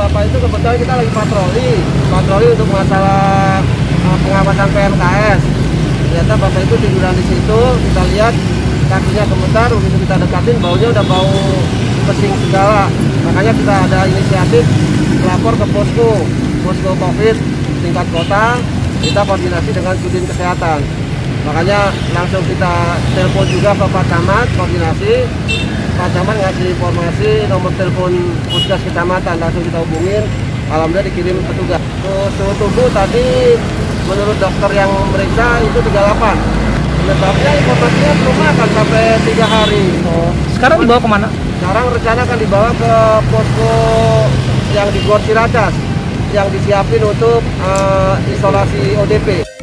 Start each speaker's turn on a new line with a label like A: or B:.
A: Bapak itu kebetulan kita lagi patroli, patroli untuk masalah uh, pengawasan PMKS. Ternyata Bapak itu tiduran di situ, kita lihat kakinya gemetar, begitu kita dekatin baunya udah bau pesing segala. Makanya kita ada inisiatif lapor ke posko, posko COVID tingkat kota, kita koordinasi dengan Sudin Kesehatan. Makanya langsung kita telepon juga ke Pak Camat, koordinasi. Pak Camat ngasih informasi nomor telepon puskes kecamatan, langsung kita hubungin. Alhamdulillah dikirim petugas. Suhu tubuh tadi menurut dokter yang meriksa itu 38. Penyebabnya informasinya belum makan sampai tiga hari.
B: Oh, sekarang dibawa ke mana?
A: Sekarang rencana akan dibawa ke posko yang di Gor Ciracas yang disiapin untuk eh, isolasi ODP.